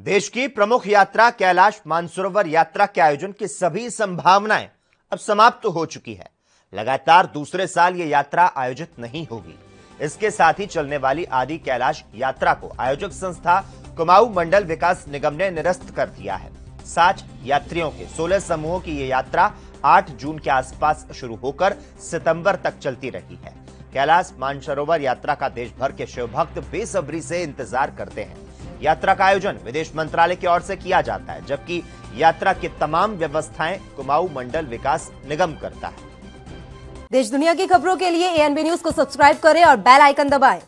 देश की प्रमुख यात्रा कैलाश मानसरोवर यात्रा के आयोजन की सभी संभावनाएँ अब समाप्त तो हो चुकी है। लगातार दूसरे साल ये यात्रा आयोजित नहीं होगी। इसके साथ ही चलने वाली आदि कैलाश यात्रा को आयोजक संस्था कुमाऊ मंडल विकास निगम ने निरस्त कर दिया है। साठ यात्रियों के 16 समूहों की ये यात्रा 8 जून के आसपास शुरू होकर सितंबर तक चलती रही है। कैलाश मानसरोवर यात्रा का देश भर के शिव भक्त बेसब्री से इंतज़ार करते हैं। यात्रा का आयोजन विदेश मंत्रालय की ओर से किया जाता है, जबकि यात्रा की तमाम व्यवस्थाएँ कुमाऊ मंडल विकास निगम करता है। देश दुनिया की खबरों के लिए एएनबी न्यूज़ को सब्सक्राइब करें और बेल आइकन दबाएँ।